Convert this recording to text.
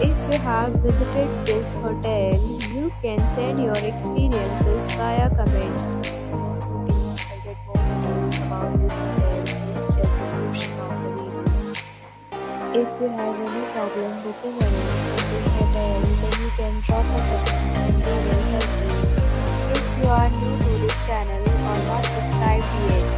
If you have visited this hotel, you can send your experiences via comments. To get more details about this hotel, please check description of the video. If you have any problem booking a room in this hotel, then you can drop a comment and we will help you. If you are new to this channel or not subscribed yet,